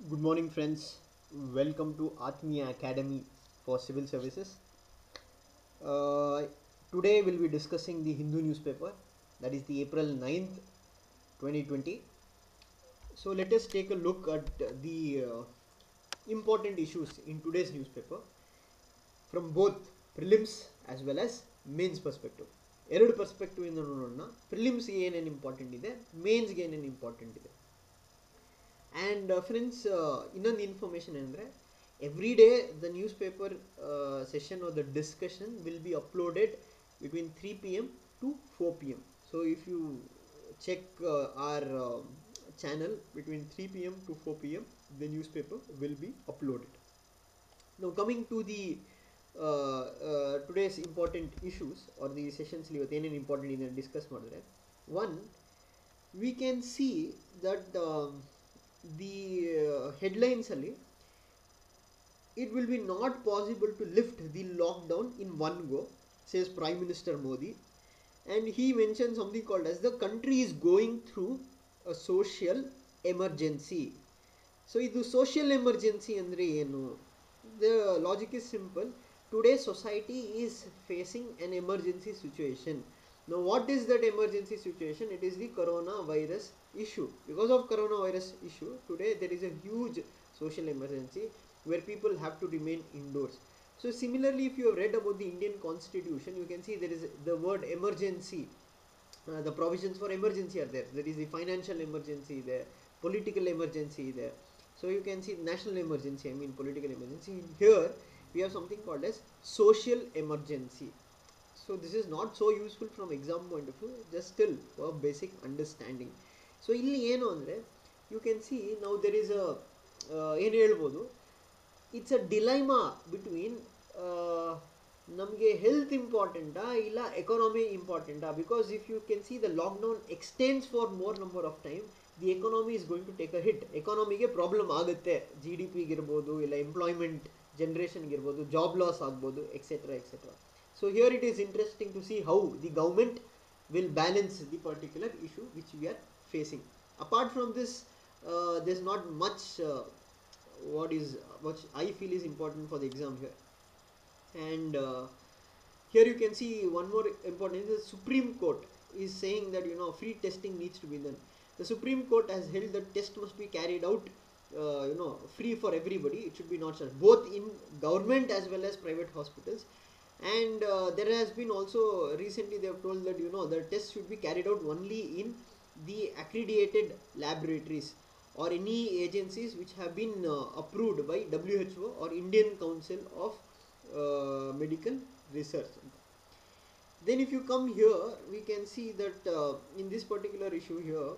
Good morning, friends. Welcome to Atmiya Academy for Civil Services. Uh, today, we'll be discussing the Hindu newspaper, that is the April 9th, 2020. So, let us take a look at the uh, important issues in today's newspaper from both prelims as well as mains perspective ಎರಡು perspective ಇಂದ ನೋಡೋಣ ಪ್ರಿಲಿಮ್ಸ್ಗೆ ಏನೇನು important ಇದೆ ಮೇನ್ಸ್ಗೆ ಏನೇನು important ಇದೆ and friends ಇನ್ನೊಂದು information ಅಂದರೆ every day the news paper session or the discussion will be uploaded between three P M to four P M so if you check our channel between three P M to four P M the news paper will be uploaded ನಾವು coming to the today's important issues or the ಸೆಷನ್ಸ್ಲಿ ಇವತ್ತು ಏನೇನು important ಇದೆ discuss ಮಾಡಿದ್ರೆ one we can see that the ಹೆಡ್ಲೈನ್ಸಲ್ಲಿ it will be not possible to lift the lockdown in one go says prime minister Modi and he mention something called as the country is going through a social emergency so ಇದು social emergency ಅಂದರೆ ಏನು the logic is simple today society is facing an emergency situation now what is that emergency situation? It is the coronavirus issue. Because of coronavirus issue today there is a huge social emergency where people have to remain indoors. So similarly if you have read about the indian constitution you can see there is the word emergency. Uh, the provisions for emergency are there. There is the financial emergency there political emergency there. So you can see national emergency i mean political emergency. Here we have something called as social emergency so, this is not so useful from exam point of view, just still for basic understanding. So, ಇಲ್ಲಿ ಏನು ಅಂದರೆ you can see ನಾವು there is a ಏನು ಹೇಳ್ಬೋದು? It's a dilemma between ನಮಗೆ health ಇಂಪಾರ್ಟೆಂಟಾ ಇಲ್ಲ economy ಇಂಪಾರ್ಟೆಂಟಾ because if you can see the lockdown extends for more number of time the economy is going to take a hit ಎಕಾನಮಿಗೆ problem ಆಗುತ್ತೆ. G D ಪಿಗಿರ್ಬೋದು ಇಲ್ಲ employment ಜನ್ರೇಷನ್ಗಿರ್ಬೋದು job loss ಆಗ್ಬೋದು etcetera etcetera So here it is interesting to see how the government will balance the particular issue which we are facing. Apart from this, uh, there's not much uh, what is what I feel is important for the exam here. And uh, here you can see one more important the Supreme Court is saying that you know free testing needs to be done. The Supreme Court has held that test must be carried out uh, you know free for everybody. It should be not just both in government as well as private hospitals and uh, there has been also recently they have told that you know the test should be carried out only in the accredited laboratories or any agencies which have been uh, approved by WHO or Indian Council of uh, Medical Research then if you come here we can see that uh, in this particular issue here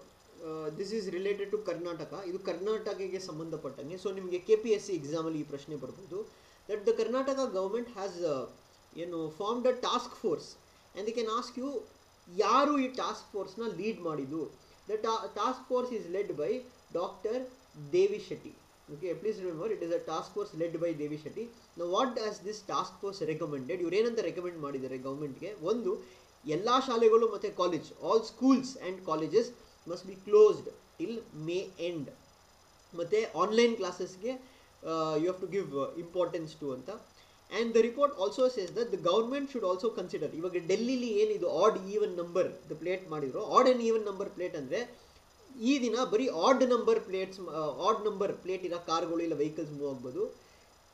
this is related to Karnataka ಇದು ಕರ್ನಾಟಕಕ್ಕೆ ಸಂಬಂಧಪಟ್ಟಂಗೆ so ನಿಮಗೆ K P S C ಎಕ್ಸಾಮಲ್ಲಿ ಈ ಪ್ರಶ್ನೆ ಬರ್ಬೋದು that the Karnataka government has ಏನು form the task force and the can ask you ಯಾರು ಈ ಟಾಸ್ಕ್ ಫೋರ್ಸ್ನ ಲೀಡ್ ಮಾಡಿದ್ದು the task force is led by doctor Devi Shetty okay please remember it is a task force led by Devi Shetty ನಾವು what as this task force recommended ಇವ್ರು ಏನಂತ recommend ಮಾಡಿದ್ದಾರೆ ಗೌರ್ಮೆಂಟ್ಗೆ ಒಂದು, ಎಲ್ಲ ಶಾಲೆಗಳು ಮತ್ತು college all schools and colleges must be closed till May end ಮತ್ತು online ಕ್ಲಾಸಸ್ಗೆ you have to give importance to ಅಂತ. And the report also says that the government should also consider ಇವಾಗ ಡೆಲ್ಲಿಲಿ ಏನಿದು odd even number the plate ಮಾಡಿದ್ರು. Odd and even number plate ಅಂದರೆ ಈ ದಿನ ಬರೀ odd number plates odd number plate ಇರೋ ಕಾರ್ಗಳು ಇಲ್ಲ ವೆಹಿಕಲ್ಸ್ ಮೂವ್ ಆಗ್ಬೋದು.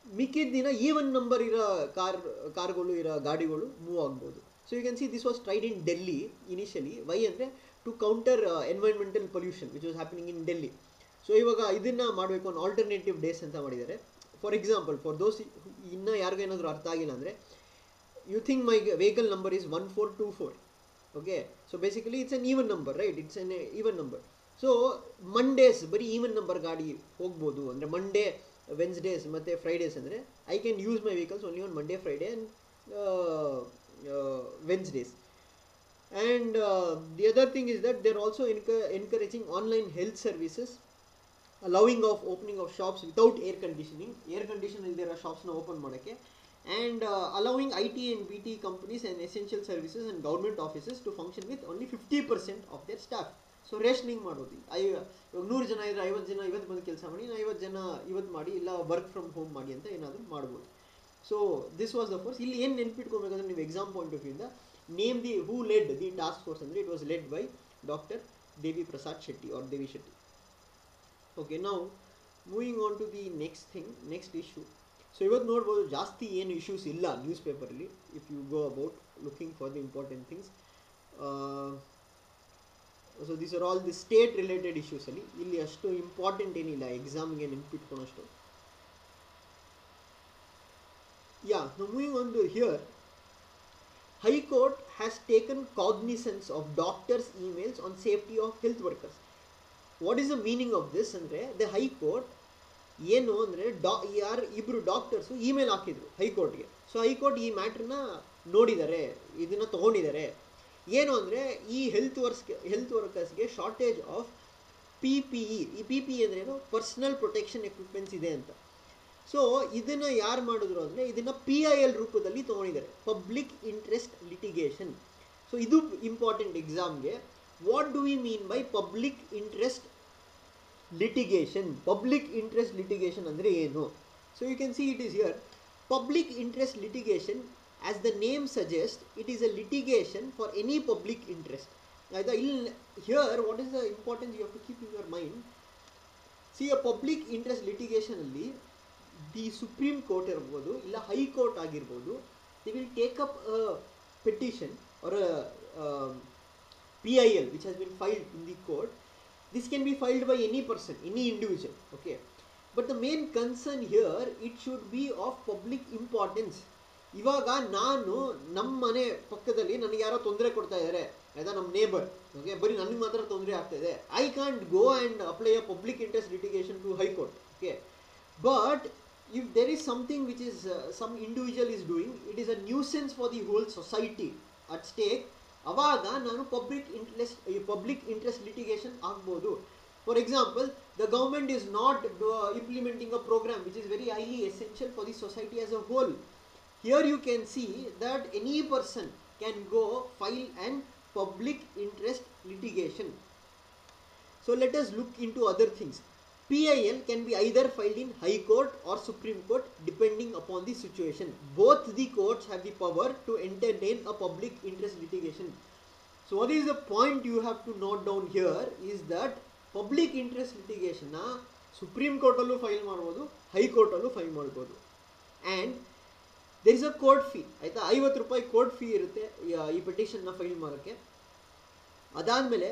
ಮಿಕ್ಕಿದ ದಿನ ಈವನ್ ನಂಬರ್ ಇರೋ ಕಾರ್, ಕಾರ್ಗಳು ಇರೋ ಗಾಡಿಗಳು ಮೂವ್ ಆಗ್ಬೋದು. So you can see this was tried in Delhi initially why ಅಂದರೆ to counter environmental pollution which was happening in Delhi so ಇವಾಗ ಇದನ್ನು ಮಾಡಬೇಕು ಒಂದು ಆಲ್ಟರ್ನೇಟಿವ್ ಡೇಸ್ ಅಂತ ಮಾಡಿದ್ದಾರೆ. ಫಾರ್ ಎಕ್ಸಾಂಪಲ್ ಫಾರ್ ದೋಸ್ ಇನ್ನೂ ಯಾರಿಗೇನಾದರೂ ಅರ್ಥ ಆಗಿಲ್ಲ ಅಂದರೆ you think my vehicle number is one four two four okay so basically it's an even number right it's an even number so Mondays ಬರೀ ಈವನ್ ನಂಬರ್ ಗಾಡಿ ಹೋಗ್ಬೋದು. ಅಂದರೆ ಮಂಡೇ ವೆನ್ಸ್ಡೇಸ್ ಮತ್ತು Fridays ಅಂದರೆ I can use my vehicles only on Monday Friday and Wednesdays and uh, the other thing is that also also encouraging encouraging online health services of opening of shops without air conditioning air condition ಇಲ್ದಿರೋ ಶಾಪ್ಸ್ನ open ಮಾಡೋಕ್ಕೆ and allowing I T and B T companies and essential services and government offices to function with only fifty percent of their staff so rationing ಮಾಡೋದು. I ಇವಾಗ ನೂರು ಜನ ಇದ್ರೆ ಐವತ್ತು ಜನ ಇವತ್ತು ಬಂದು ಕೆಲಸ ಮಾಡಿ ನಾ ಐವತ್ತು ಜನ ಇವತ್ತು ಮಾಡಿ, ಇಲ್ಲ ವರ್ಕ್ ಫ್ರಮ್ ಹೋಮ್ ಮಾಡಿ ಅಂತ ಏನಾದರೂ ಮಾಡ್ಬೋದು. So this was the force ಇಲ್ಲಿ ಏನು ನೆನ್ಪಿಟ್ಕೋಬೇಕಂದ್ರೆ ನೀವು exam point of ವ್ಯೂಯಿಂದ name the who led the task force ಅಂದರೆ it was led by doctor Devi Prasad Shetty or Devi Shetty okay ನಾವು moving on to the next thing next issue so ಇವತ್ತು ನೋಡ್ಬೋದು ಜಾಸ್ತಿ ಏನು issues ಇಲ್ಲ news ಪೇಪರಲ್ಲಿ if you go about looking for the important things so this are all the state related ಇಶ್ಯೂಸಲ್ಲಿ ಇಲ್ಲಿ ಅಷ್ಟು important ಏನಿಲ್ಲ ಎಕ್ಸಾಮ್ಗೆ ನೆನ್ಪಿಟ್ಕೊಳಷ್ಟು ಯಾ moving on to here High Court has taken cognizance of doctors' emails on safety of health workers. What is the meaning of this ಅಂದರೆ the high court ಏನು ಅಂದರೆ, ಡಾ ಯಾರು ಇಬ್ಬರು ಡಾಕ್ಟರ್ಸು ಇಮೇಲ್ ಹಾಕಿದ್ರು ಹೈಕೋರ್ಟ್ಗೆ ಸೊ ಹೈಕೋರ್ಟ್ ಈ ಮ್ಯಾಟ್ರನ್ನ ನೋಡಿದ್ದಾರೆ ಇದನ್ನು ತೊಗೊಂಡಿದ್ದಾರೆ ಏನು ಅಂದರೆ, ಈ ಹೆಲ್ತ್ ವರ್ಕ್ಸ್ಗೆ health ವರ್ಕರ್ಸ್ಗೆ shortage of P P E ಈ ಪಿ ಪಿ ಇ ಅಂದ್ರೇನು ಪರ್ಸ್ನಲ್ ಪ್ರೊಟೆಕ್ಷನ್ ಎಕ್ವಿಪ್ಮೆಂಟ್ಸ್ ಇದೆ ಅಂತ. ಸೊ ಇದನ್ನು ಯಾರು ಮಾಡಿದ್ರು ಅಂದರೆ, ಇದನ್ನು ಪಿ ಐ ಎಲ್ ರೂಪದಲ್ಲಿ ತೊಗೊಂಡಿದ್ದಾರೆ. ಪಬ್ಲಿಕ್ ಇಂಟ್ರೆಸ್ಟ್ ಲಿಟಿಗೇಷನ್ ಸೊ ಇದು ಇಂಪಾರ್ಟೆಂಟ್ ಎಕ್ಸಾಮ್ಗೆ what do we mean by public interest litigation public interest litigation ಅಂದರೆ ಏನು? So you can see it is here public interest litigation as the name suggest it is a litigation for any public interest ಆಯಿತಾ ಇಲ್ಲಿ here what is the importance you have to keep in your mind see a public interest ಲಿಟಿಗೇಷನಲ್ಲಿ the supreme court ಇರ್ಬೋದು, ಇಲ್ಲ high court ಆಗಿರ್ಬೋದು the will take up a petition or P I L which has been filed in the court this can be filed by any person, any individual, okay? But the main concern here, it should be of public importance. ಇವಾಗ ನಾನು ನಮ್ಮ ಮನೆ ಪಕ್ಕದಲ್ಲಿ ನನಗೆ ಯಾರೋ ತೊಂದರೆ ಕೊಡ್ತಾ ಇದ್ದಾರೆ ಆಯ್ತಾ ನಮ್ಮ ನೇಬರ್ ಓಕೆ ಬರೀ ನನಗೆ ಮಾತ್ರ ತೊಂದರೆ ಆಗ್ತಾ ಇದೆ. I can't go and apply a public interest litigation to High Court okay but if there is something which is some individual is doing it is a nuisance for the whole society at stake ಅವಾಗ ನಾನು public interest public interest litigation ಆಗ್ಬೋದು for example the government is not implementing a programme which is very highly essential for the society as a whole here you can see that any person can go file and public interest litigation. So, let us look into other things. PIL can be either filed in High Court or Supreme Court depending upon the situation. Both the courts have the power to entertain a public interest litigation. So what is the point you have to note down here is that public interest litigation na Supreme Court alo file supreme ಕೋರ್ಟಲ್ಲೂ file ಮಾಡ್ಬೋದು ಹೈಕೋರ್ಟಲ್ಲೂ file ಮಾಡ್ಬೋದು and there is a court fee ಆಯಿತಾ ಐವತ್ತು ರೂಪಾಯಿ court fee ಇರುತ್ತೆ petition ಈ ಪೆಟಿಷನ್ನ file ಮಾಡೋಕ್ಕೆ mele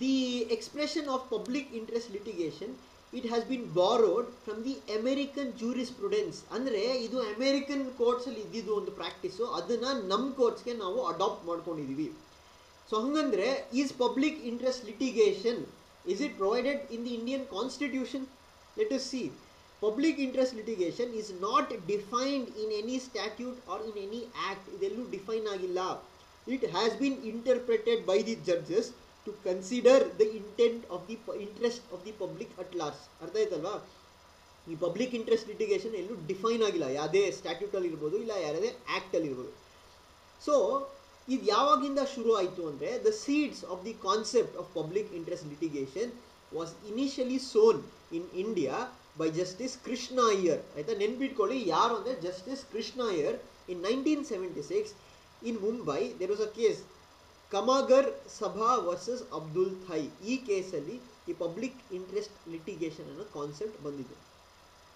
the expression of public interest litigation it has been borrowed from the American jurisprudence ಅಂದರೆ ಇದು ಅಮೇರಿಕನ್ ಕೋರ್ಟ್ಸಲ್ಲಿ ಇದ್ದಿದ್ದು ಒಂದು ಪ್ರಾಕ್ಟೀಸು ಅದನ್ನು ನಮ್ಮ ಕೋರ್ಟ್ಸ್ಗೆ ನಾವು ಅಡಾಪ್ಟ್ ಮಾಡ್ಕೊಂಡಿದ್ದೀವಿ so ಹಂಗಂದರೆ is public interest litigation is it provided in the Indian constitution let us see public interest litigation is not defined in any statute or in any act ಇದೆಲ್ಲೂ define ಆಗಿಲ್ಲ. It has been interpreted by the judges to consider the intent of the interest of the public at large ಅರ್ಥ ಆಯ್ತಲ್ವಾ? ಈ public interest litigation ಎಲ್ಲೂ define ಆಗಿಲ್ಲ. ಯಾವುದೇ ಸ್ಟ್ಯಾಟ್ಯೂಟಲ್ಲಿ ಇರ್ಬೋದು, ಇಲ್ಲ ಯಾರದೇ ಆ್ಯಕ್ಟಲ್ಲಿ ಇರ್ಬೋದು. ಸೊ ಇದು ಯಾವಾಗಿಂದ ಶುರು ಆಯಿತು ಅಂದರೆ the seeds of the concept of public interest litigation was initially sown in India by justice Krishna Iyer ಆಯಿತಾ? ನೆನ್ಪಿಟ್ಕೊಳ್ಳಿ, ಯಾರು ಅಂದರೆ justice Krishna Iyer in nineteen seventy six in Mumbai there was a case Kamgar Sabha versus Abdul Thi ಈ ಕೇಸಲ್ಲಿ ಈ public interest litigation ಅನ್ನೋ concept ಬಂದಿದೆ.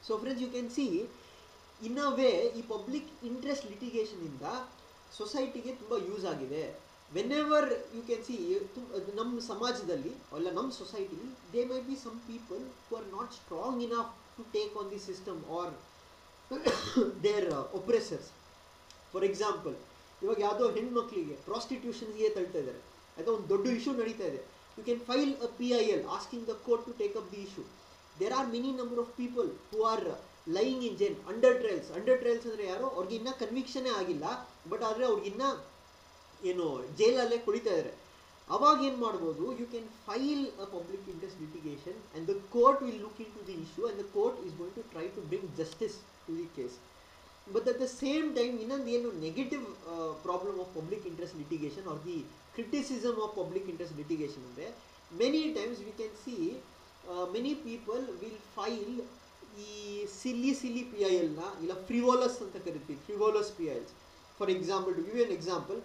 So friends you can see in a way ಈ ಪಬ್ಲಿಕ್ ಇಂಟ್ರೆಸ್ಟ್ ಲಿಟಿಗೇಷನಿಂದ ಸೊಸೈಟಿಗೆ ತುಂಬ use ಆಗಿದೆ. When ever you can see ನಮ್ಮ ಸಮಾಜದಲ್ಲಿ, ಅಲ್ಲ ನಮ್ಮ ಸೊಸೈಟಿಲಿ they may be some people who are not strong enough to take on the system or their oppressors for example ಇವಾಗ ಯಾವುದೋ ಹೆಣ್ಮಕ್ಳಿಗೆ ಪ್ರಾಸ್ಟಿಟ್ಯೂಷನ್ಗೆ ತಳ್ತಾ ಇದ್ದಾರೆ. ಅಥವಾ ಒಂದು ದೊಡ್ಡ ಇಶ್ಯೂ ನಡೀತಾ ಇದೆ. You can file a P I L asking the court to take up the issue there are many number of people who are lying in jail under trials under trials ಅಂದರೆ ಯಾರು? ಅವ್ರಿಗೆ ಇನ್ನೂ ಕನ್ವಿಕ್ಷನೇ ಆಗಿಲ್ಲ. But ಆದರೆ ಅವ್ರಿಗಿನ್ನ ಏನು ಜೈಲಲ್ಲೇ ಕುಳಿತಾ ಇದ್ದಾರೆ. ಅವಾಗ ಏನು ಮಾಡ್ಬೋದು? You can file a public interest litigation and the court will look into the issue and the court is going to try to bring justice to the case but at the same time ಇನ್ನೊಂದು ಏನು negative problem of public interest litigation or the criticism of public interest litigation ಅಂದರೆ many times we can see many people will file ಈ silly silly P I ಎಲ್ನ ಇಲ್ಲ frivolous ಅಂತ ಕರಿತೀವಿ frivolous P I Ls for example to give an example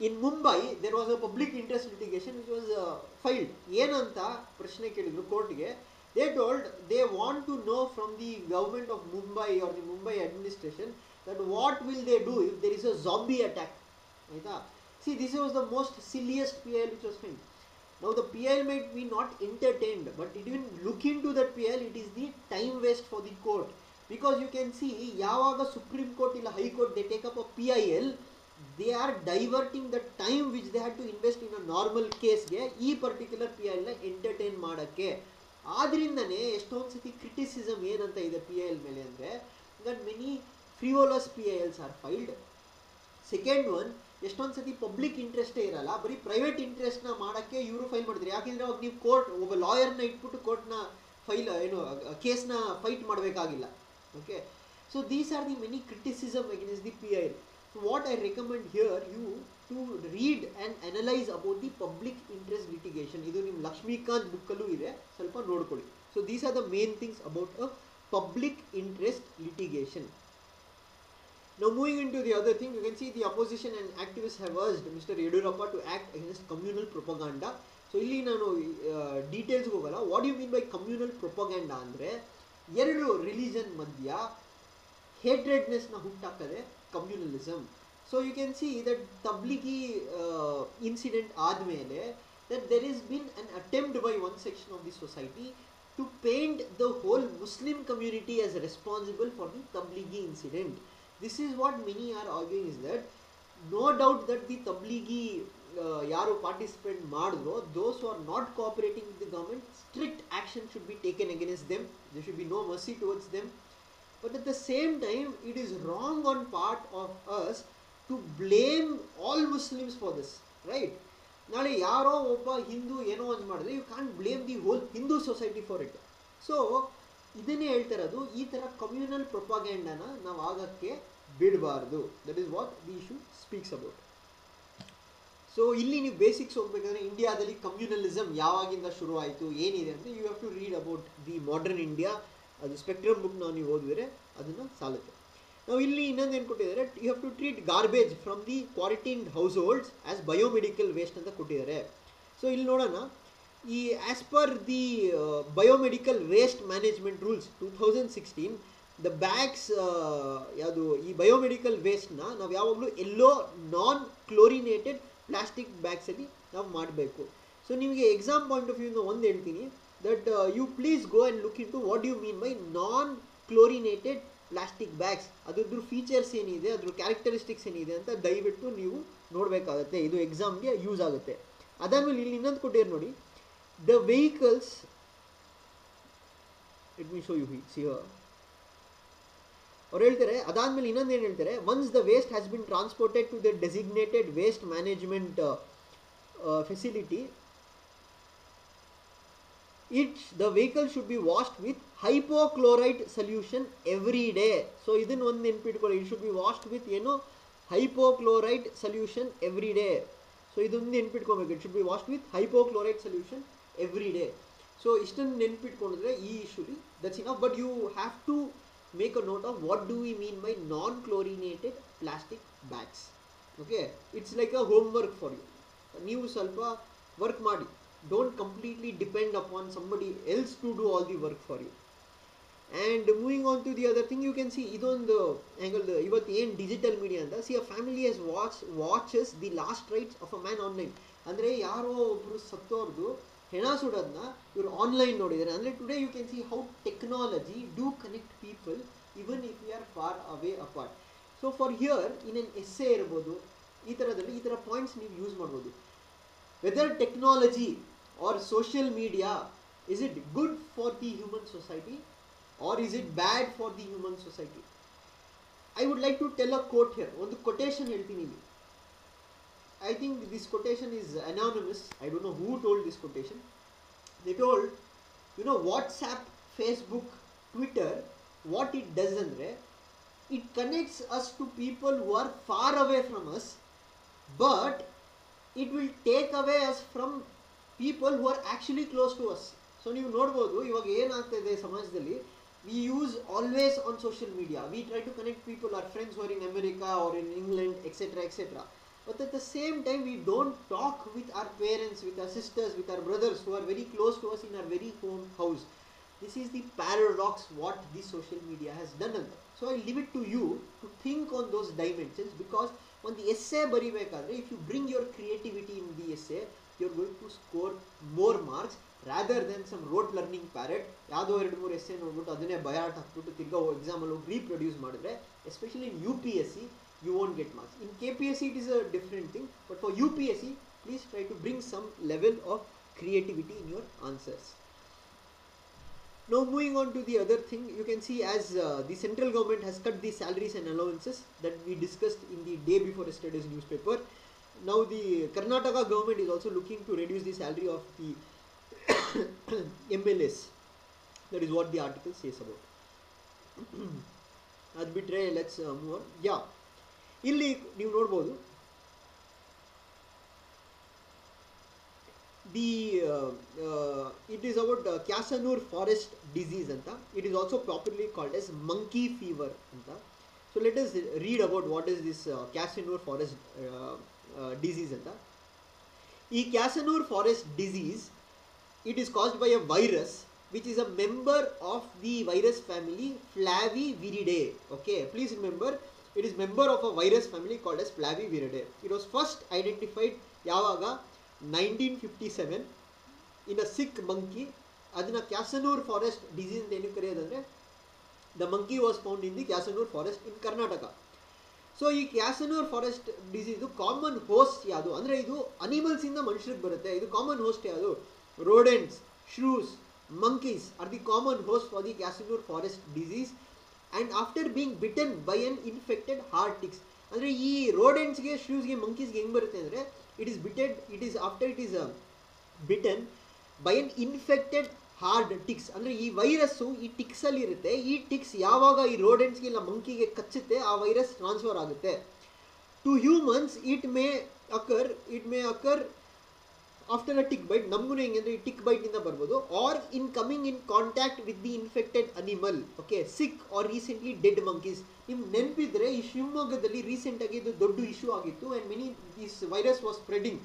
in Mumbai there was a public interest litigation which was filed ಏನಂತ ಪ್ರಶ್ನೆ ಕೇಳಿದ್ರು ಕೋರ್ಟ್ಗೆ They told they want to know from the government of Mumbai or the Mumbai administration that what will they do if there is a zombie attack ಆಯ್ತಾ see this was the most silliest P I which was fine Now the PL might be not entertained, but it even look into that PL, it is the time waste for the court. Because you can see, ಯಾವಾಗ supreme court ಇಲ್ಲ high court they take up a P I L they are diverting the time which they had to invest in a normal ಕೇಸ್ಗೆ ಈ particular P I ಎಲ್ನ entertain ಆದ್ರಿಂದನೇ ಎಷ್ಟೊಂದು ಸತಿ criticism ಏನಂತ ಇದೆ P I L ಮೇಲೆ ಅಂದರೆ that many frivolous P I Ls are filed second one ಎಷ್ಟೊಂದು ಸತಿ public ಇಂಟ್ರೆಸ್ಟೇ ಇರಲ್ಲ, ಬರೀ ಪ್ರೈವೇಟ್ ಇಂಟ್ರೆಸ್ಟ್ನ ಮಾಡೋಕ್ಕೆ ಇವರು ಫೈಲ್ ಮಾಡಿದ್ರು. ಯಾಕೆಂದರೆ ಅವಾಗ ನೀವು ಕೋರ್ಟ್ ಒಬ್ಬ ಲಾಯರ್ನ ಇಟ್ಬಿಟ್ಟು ಕೋರ್ಟ್ನ ಫೈಲ್ ಏನು ಕೇಸ್ನ ಫೈಟ್ ಮಾಡಬೇಕಾಗಿಲ್ಲ. Okay so these are the many criticism against the P I what I recommend here you to read and analyse about the public interest litigation ಇದು ನಿಮ್ಮ ಲಕ್ಷ್ಮೀಕಾಂತ್ ಬುಕ್ಕಲ್ಲೂ ಇದೆ ಸ್ವಲ್ಪ ನೋಡ್ಕೊಳ್ಳಿ so these are the main things about a public interest litigation. Now moving into the other thing, you can see the opposition and activists have urged Mr. Yedurappa to act against communal propaganda. So ಇಲ್ಲಿ ನಾನು ಡೀಟೇಲ್ಸ್ಗೆ ಹೋಗಲ್ಲ what you mean by communal propaganda ಅಂದರೆ ಎರಡು religion ಮಧ್ಯ ಹೇಟ್ರೆಡ್ನೆಸ್ನ ಹುಟ್ಟಾಕದೆ communalism So you can see that Tablighi incident ಆದಮೇಲೆ that there is been an attempt by one section of the society to paint the whole Muslim community as responsible for the Tablighi incident. This is what many are arguing is that no doubt that the Tablighi uh, ಯಾರು participate ಮಾಡಿದ್ರು those are not cooperating with the government strict action should be taken against them they should be no mercy towards them but at the same time it is wrong on part of us to blame all Muslims for this right ನಾಳೆ ಯಾರೋ ಒಬ್ಬ ಹಿಂದೂ ಏನೋ ಒಂದು ಮಾಡಿದ್ರೆ you can blame the whole Hindu society for it so ಇದನ್ನೇ ಹೇಳ್ತಿರೋದು ಈ ಥರ ಕಮ್ಯುನಲ್ ಪ್ರೊಪಾಗ್ಯಾಂಡನ ನಾವು ಆಗೋಕ್ಕೆ ಬಿಡಬಾರ್ದು. That is what the issue speaks about so ಇಲ್ಲಿ ನೀವು ಬೇಸಿಕ್ಸ್ ಹೋಗ್ಬೇಕಂದ್ರೆ ಇಂಡಿಯಾದಲ್ಲಿ ಕಮ್ಯುನಲಿಸಮ್ ಯಾವಾಗಿಂದ ಶುರು ಆಯಿತು ಏನಿದೆ ಅಂದರೆ you have to read about the modern India ಅದು ಸ್ಪೆಕ್ಟ್ರಮ್ ಬುಕ್ ನಾವು ನೀವು ಓದಿದ್ರೆ, ಅದನ್ನು ಸಾಲುತ್ತೆ. ನಾವು ಇಲ್ಲಿ ಇನ್ನೊಂದು ಏನು ಕೊಟ್ಟಿದ್ದಾರೆ you have to treat garbage from the quarantined households as biomedical waste ಅಂತ ಕೊಟ್ಟಿದ್ದಾರೆ. ಸೊ ಇಲ್ಲಿ ನೋಡೋಣ. ಈ as per the biomedical waste management rules two thousand sixteen the bags ಯಾವುದು ಈ ಬಯೋಮೆಡಿಕಲ್ ವೇಸ್ಟ್ನ ನಾವು ಯಾವಾಗಲೂ ಎಲ್ಲೋ ನಾನ್ ಕ್ಲೋರಿನೇಟೆಡ್ ಪ್ಲಾಸ್ಟಿಕ್ ಬ್ಯಾಗ್ಸಲ್ಲಿ ನಾವು ಮಾಡಬೇಕು. ಸೊ ನಿಮಗೆ ಎಕ್ಸಾಮ್ ಪಾಯಿಂಟ್ ಆಫ್ ವ್ಯೂನ ಒಂದು ಹೇಳ್ತೀನಿ that you please go and look into what you mean by non chlorinated plastic bags ಅದ್ರದ್ದು ಫೀಚರ್ಸ್ ಏನಿದೆ ಅದ್ರ ಕ್ಯಾರೆಕ್ಟರಿಸ್ಟಿಕ್ಸ್ ಏನಿದೆ ಅಂತ ದಯವಿಟ್ಟು ನೀವು ನೋಡಬೇಕಾಗತ್ತೆ. ಇದು ಎಕ್ಸಾಮ್ಗೆ ಯೂಸ್ ಆಗುತ್ತೆ. ಅದಾದಮೇಲೆ ಇಲ್ಲಿ ಇನ್ನೊಂದು ಕೊಟ್ಟಿರು ನೋಡಿ. The vehicles it me show you see ಅವ್ರು ಹೇಳ್ತಾರೆ, ಅದಾದಮೇಲೆ ಇನ್ನೊಂದು ಏನು ಹೇಳ್ತಾರೆ? Once the waste has been transported to the designated waste management facility it the vehicle should be washed with hypochlorite solution every day so ಇದನ್ನು ಒಂದು ನೆನ್ಪಿಟ್ಕೊಳ್ಳಿ. It should be washed with ಏನು hypochlorite solution every day so ಇದೊಂದು ನೆನ್ಪಿಟ್ಕೊಬೇಕು. It should be washed with hypochlorite solution every day so ಇಷ್ಟನ್ನು ನೆನ್ಪಿಟ್ಕೊಂಡಿದ್ರೆ ಈ ಇಶ್ಯೂಲಿ that's in but you have to make a note of what do we mean by non chlorinated plastic bags okay it's like a homework for you ನೀವು ಸ್ವಲ್ಪ work ಮಾಡಿ. Don't completely depend upon somebody else to do all the work for you. And moving on to the other thing you can see ಇದೊಂದು angle ಇವತ್ತು ಏನು digital media ಅಂತ? See a family S watch watches the last rites of a man online ಅಂದರೆ ಯಾರೋ ಒಬ್ಬರು ಸತ್ತೋರ್ದು, ಹೆಣ ಸುಡೋದನ್ನ ಇವರು online ನೋಡಿದ್ದಾರೆ. ಅಂದರೆ today you can see how technology do connect people even if you are far away apart so for here in an essay ಇರ್ಬೋದು, ಈ ಥರದಲ್ಲಿ ಈ ಥರ ಪಾಯಿಂಟ್ಸ್ ನೀವು ಯೂಸ್ ಮಾಡ್ಬೋದು. Whether technology or social media is it good for the human society or is it bad for the human society i would like to tell a quote here ಒಂದು quotation ಹೇಳ್ತೀನಿ ಇಲ್ಲಿ I think this quotation is anonymous I don't know who told this quotation they told you know WhatsApp Facebook Twitter what it does ಅಂದರೆ it connects us to people who are far away from us but it will take away us from people who are actually close to us so ನೀವು ನೋಡ್ಬೋದು, ಇವಾಗ ಏನಾಗ್ತಾ ಇದೆ ಸಮಾಜದಲ್ಲಿ we use always on social media we try to connect people or friends or in America or in England etcetera etcetera but at the same time we don't talk with our parents with our sisters with our brothers who are very close to us in our very home house this is the paradox what the social media has done ಅಂತ so I leave it to you to think on those dimensions because ಒಂದು essay ಬರಿಬೇಕಾದ್ರೆ if you bring your creativity in the essay You are going to score more marks rather than some rote learning parrot ಯಾವುದೋ ಎರಡು ಮೂರು essay ನೋಡ್ಬಿಟ್ಟು ಅದನ್ನೇ ಬಯಾಟ್ ಹಾಕ್ಬಿಟ್ಟು ತಿರ್ಗಾ ಎಕ್ಸಾಮಲ್ಲಿ ಹೋಗಿ ರೀಪ್ರೊಡ್ಯೂಸ್ ಮಾಡಿದ್ರೆ especially in U P S C you won't get marks in K P S C it is a different thing but for U P S C please try to bring some level of creativity in your answers. Now moving on to the other thing, you can see as uh, the central government has cut the salaries and allowances that we discussed in the day before yesterday's newspaper. Now the Karnataka government is also looking to reduce the salary of the MLAs. That is what the article says about. ಅದು ಬಿಟ್ಟರೆ let's move ಯಾ ಇಲ್ಲಿ ನೀವು ನೋಡ್ಬೋದು the it is about Kyasanur forest disease ಅಂತ it is also properly called as monkey fever ಅಂತ so let us read about what is this Kyasanur forest disease ಅಂತ ಈ Kyasanur forest disease it is caused by a virus which is a member of the virus family Flaviviridae. Okay, please remember it is member of a virus family called as Flaviviridae. It was first identified ಯಾವಾಗ nineteen fifty seven in a sick monkey ಅದನ್ನ Kyasanur forest disease ಅಂತ ಏನಕ್ಕೆ ಕರೆಯೋದಂದ್ರೆ the monkey was found in the Kyasanur forest in Karnataka so ಈ Kyasanur forest disease common host ಯಾವುದು? ಅಂದರೆ ಇದು ಅನಿಮಲ್ಸಿಂದ ಮನುಷ್ಯರಿಗೆ ಬರುತ್ತೆ. ಇದು ಕಾಮನ್ ಹೋಸ್ಟ್ ಯಾವುದು? Rodents shrews monkeys are the common host for the Kyasanur forest disease and after being bitten by an infected hard ticks ಅಂದರೆ ಈ ರೋಡೆಂಟ್ಸ್ಗೆ ಶ್ರೂಸ್ಗೆ ಮಂಕೀಸ್ಗೆ ಹೆಂಗೆ ಬರುತ್ತೆ ಅಂದರೆ it is bited it is after it is bitten by an infected hard ticks ಅಂದರೆ ಈ ವೈರಸ್ಸು ಈ ಟಿಕ್ಸಲ್ಲಿ ಇರುತ್ತೆ. ಈ ಟಿಕ್ಸ್ ಯಾವಾಗ ಈ ರೋಡೆಂಟ್ಸ್ಗೆ ಇಲ್ಲ ಮಂಕಿಗೆ ಕಚ್ಚುತ್ತೆ, ಆ ವೈರಸ್ ಟ್ರಾನ್ಸ್ಫರ್ ಆಗುತ್ತೆ. To humans it may occur it may occur after a tick bite ನಮಗೂ ಹೆಂಗೆ ಅಂದರೆ ಈ ಟಿಕ್ ಬೈಟ್ನಿಂದ ಬರ್ಬೋದು. Or in coming in contact with the infected animal okay sick or recently dead monkeys ನಿಮ್ಗೆ ನೆನಪಿದ್ರೆ ಈ ಶಿವಮೊಗ್ಗದಲ್ಲಿ ರೀಸೆಂಟಾಗಿ ಇದು ದೊಡ್ಡ ಇಶ್ಯೂ ಆಗಿತ್ತು and many this virus was spreading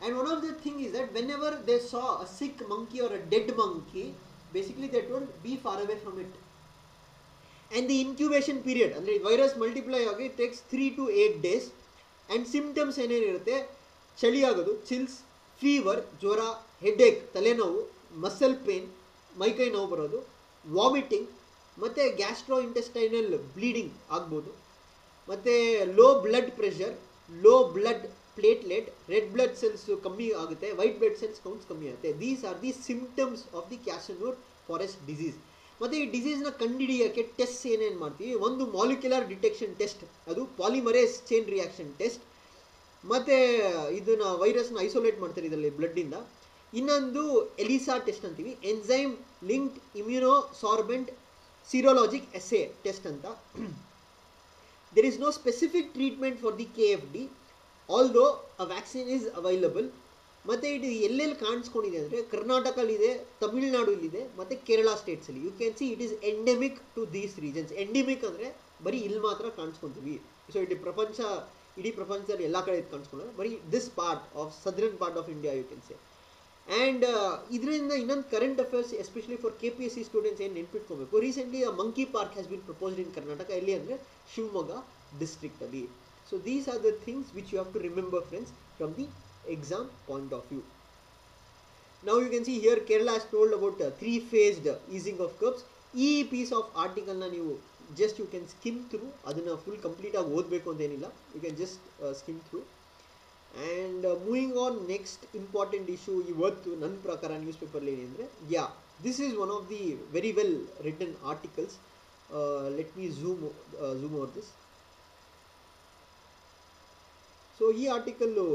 one of the thing is that whenever they saw a sick monkey or a dead monkey basically they told be far away from it and the incubation period ಅಂದರೆ virus multiply ಆಗಿ takes three to eight days and symptoms ಏನೇನಿರುತ್ತೆ ಚಳಿ ಆಗೋದು chills fever ಜ್ವರ headache ತಲೆನೋವು muscle pain ಮೈಕೈ ನೋವು ಬರೋದು vomiting ಮತ್ತು ಗ್ಯಾಸ್ಟ್ರೋ ಇಂಟೆಸ್ಟೈನಲ್ ಬ್ಲೀಡಿಂಗ್ ಆಗ್ಬೋದು. ಮತ್ತು low blood pressure low blood platelet red blood cells ಕಮ್ಮಿ ಆಗುತ್ತೆ ವೈಟ್ ಬ್ಲಡ್ ಸೆಲ್ಸ್ ಕೌಂಟ್ಸ್ ಕಮ್ಮಿ ಆಗುತ್ತೆ. These are the symptoms of the Kyasanur forest disease ಮತ್ತು ಈ ಡಿಸೀಸ್ನ ಕಂಡುಹಿಡಿಯೋಕ್ಕೆ ಟೆಸ್ಟ್ ಏನೇನು ಮಾಡ್ತೀವಿ? ಒಂದು ಮಾಲಿಕ್ಯುಲರ್ ಡಿಟೆಕ್ಷನ್ ಟೆಸ್ಟ್ ಅದು ಪಾಲಿಮರೇಸ್ ಚೈನ್ ರಿಯಾಕ್ಷನ್ ಟೆಸ್ಟ್ ಮತ್ತು ಇದನ್ನ ವೈರಸ್ನ ಐಸೋಲೇಟ್ ಮಾಡ್ತಾರೆ ಇದರಲ್ಲಿ ಬ್ಲಡ್ಡಿಂದ ಇನ್ನೊಂದು ಎಲಿಸಾ ಟೆಸ್ಟ್ ಅಂತೀವಿ. Enzyme linked immunosorbent serologic assay test ಅಂತ. There is no specific treatment for the K F D although a vaccine is available ಮತ್ತು ಇದು ಎಲ್ಲೆಲ್ಲಿ ಕಾಣಿಸ್ಕೊಂಡಿದೆ ಅಂದರೆ ಕರ್ನಾಟಕಲ್ಲಿದೆ, ತಮಿಳ್ನಾಡಲ್ಲಿದೆ, ಮತ್ತು Kerala ಸ್ಟೇಟ್ಸಲ್ಲಿ you can see it is endemic to these regions endemic ಅಂದರೆ ಬರೀ ಇಲ್ಲಿ ಮಾತ್ರ ಕಾಣಿಸ್ಕೊತೀವಿ. ಸೊ ಇಡೀ ಪ್ರಪಂಚ, ಇಡೀ ಪ್ರಪಂಚದಲ್ಲಿ ಎಲ್ಲ ಕಡೆ ಕಾಣಿಸ್ಕೊಂಡ್ರೆ ಬರೀ this part of southern part of India you can say and ಇದರಿಂದ ಇನ್ನೊಂದು current affairs especially for K P S C students ಏನು ನೆನ್ಪಿಟ್ಕೋಬೇಕು? Recently monkey park has been proposed in Karnataka ಎಲ್ಲಿ ಅಂದರೆ ಶಿವಮೊಗ್ಗ ಡಿಸ್ಟ್ರಿಕ್ಟಲ್ಲಿ so these are the things which you have to remember friends from the exam point of view. Now you can see here Kerala has told about uh, three phased easing of curbs. ಈ piece of ಆರ್ಟಿಕಲ್ನ ನೀವು just you can skim through ಅದನ್ನು full ಕಂಪ್ಲೀಟಾಗಿ ಓದಬೇಕು ಅಂತ ಏನಿಲ್ಲ. You can just skim through and moving on next important issue ಇವತ್ತು ನನ್ನ ಪ್ರಕಾರ ನ್ಯೂಸ್ ಪೇಪರ್ಲಿ ಏನೆಂದರೆ yeah this is one of the very well written articles let me zoom zoom over this so ಈ ಆರ್ಟಿಕಲ್ಲು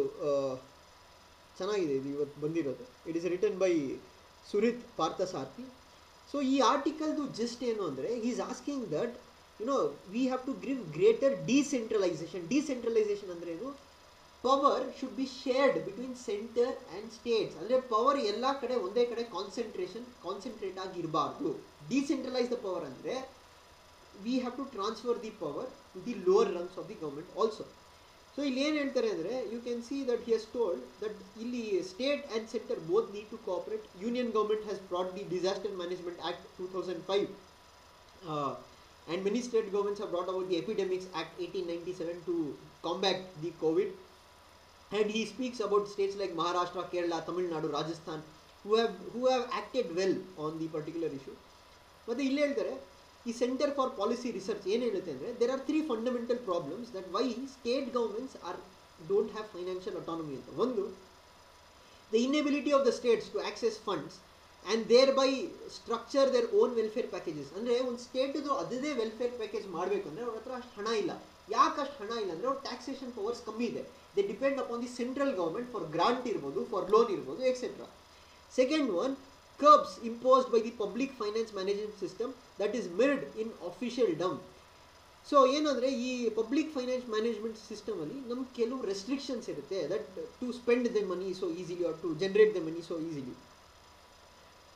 ಚೆನ್ನಾಗಿದೆ. ಇದು ಇವತ್ತು ಬಂದಿರೋದು. It is written by Surit Parthasarathy so ಈ ಆರ್ಟಿಕಲ್ದು ಜಸ್ಟ್ ಏನು ಅಂದರೆ is asking that you know we have to give greater decentralisation decentralisation ಅಂದರೆ ಏನು? Power should be shared between centre and states ಅಂದರೆ ಪವರ್ ಎಲ್ಲ ಕಡೆ, ಒಂದೇ ಕಡೆ ಕಾನ್ಸಂಟ್ರೇಷನ್ ಕಾನ್ಸಂಟ್ರೇಟ್ ಆಗಿರಬಾರ್ದು. ಡಿಸೆಂಟ್ರಲೈಸ್ ದ ಪವರ್ ಅಂದರೆ we have to transfer the power to the lower rungs of the government also so ಇಲ್ಲಿ ಏನು ಹೇಳ್ತಾರೆ ಅಂದರೆ you can see that he has told that ಇಲ್ಲಿ state and centre both need to cooperate union government has brought the disaster management act two thousand five and many state governments have brought about the Epidemics Act 1897 to combat the COVID. And he speaks about states like Maharashtra, Kerala, Tamil Nadu, Rajasthan, who have who have acted well on the particular issue. ಮತ್ತು ಇಲ್ಲಿ ಹೇಳ್ತಾರೆ ಈ centre for policy research ಏನು ಹೇಳುತ್ತೆ ಅಂದರೆ there are three fundamental problems that why state governments are don't have financial autonomy ಅಂತ. ಒಂದು the inability of the states to access funds and thereby structure their own welfare packages ಅಂದರೆ ಒಂದು ಸ್ಟೇಟ್ದು ಅದೇ welfare package ಮಾಡಬೇಕು ಅಂದರೆ ಅವ್ರ ಹತ್ರ ಅಷ್ಟು ಹಣ ಇಲ್ಲ. ಯಾಕೆ ಅಷ್ಟು ಹಣ ಇಲ್ಲ ಅಂದರೆ ಅವ್ರ ಟ್ಯಾಕ್ಸೇಷನ್ ಪವರ್ಸ್ ಕಮ್ಮಿ ಇದೆ. They depend upon the central government for grant ಇರ್ಬೋದು ಫಾರ್ ಲೋನ್ ಇರ್ಬೋದು et cetera second one curbs imposed by the public finance management system that is mired in officialdom so ಏನಂದರೆ ಈ ಪಬ್ಲಿಕ್ ಫೈನಾನ್ಸ್ ಮ್ಯಾನೇಜ್ಮೆಂಟ್ ಸಿಸ್ಟಮಲ್ಲಿ ನಮ್ಗೆ ಕೆಲವು restrictions ಇರುತ್ತೆ that to spend the money so easily or to generate the money so easily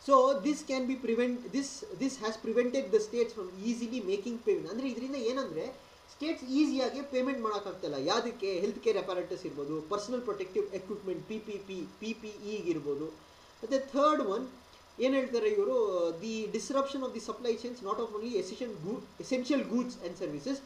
so this can be prevent this this has prevented the states from easily making payment ಅಂದರೆ ಇದರಿಂದ ಏನಂದರೆ States ಈಸಿಯಾಗಿ payment ಮಾಡೋಕ್ಕಾಗ್ತಿಲ್ಲ. ಯಾವುದಕ್ಕೆ? Health care apparatus ಇರ್ಬೋದು personal protective equipment P P P P P ಇಗಿರ್ಬೋದು ಮತ್ತು third one ಏನು ಹೇಳ್ತಾರೆ ಇವರು? The disruption of the supply chains not of only essential ಗೂ essential goods and services